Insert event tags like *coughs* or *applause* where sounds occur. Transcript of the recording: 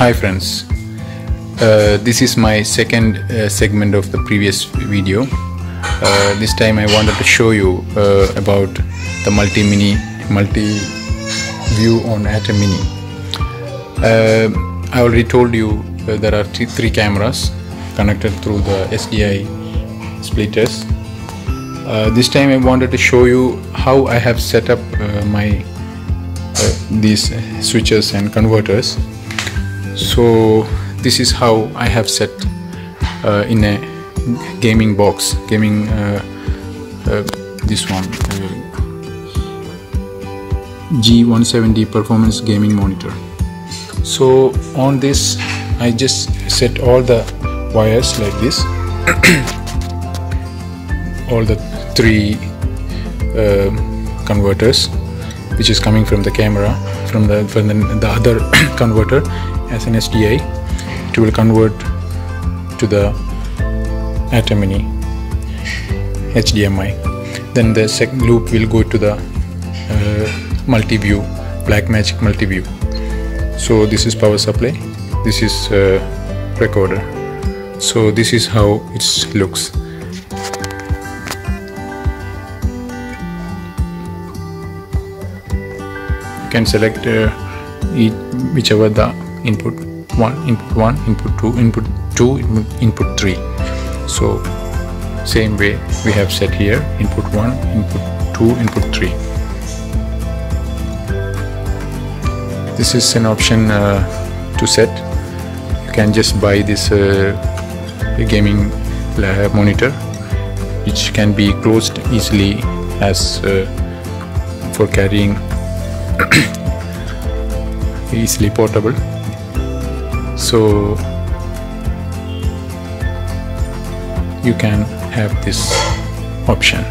Hi friends, uh, this is my second uh, segment of the previous video. Uh, this time I wanted to show you uh, about the multi mini multi view on ATEM Mini. Uh, I already told you uh, there are th- three cameras connected through the SDI splitters. This time I wanted to show you how I have set up my these switches and converters so this is how I have set uh, in a gaming box gaming uh, uh, this one uh, G170 performance gaming monitor. So on this I just set all the wires like this. *coughs* All the three uh, converters which is coming from the camera from the from the, the other *coughs* converter as an SDI it will convert to the ATEM Mini HDMI then the second loop will go to the uh, multi-view Blackmagic multi-view. So this is power supply. This is uh, recorder. So this is how it looks. You can select uh, whichever the input 1 input 1 input 2 input 2 input, input 3 so same way we have set here input 1 input 2 input 3 this is an option uh, to set. You can just buy this uh, gaming uh, monitor which can be closed easily as uh, for carrying *coughs* easily portable so you can have this option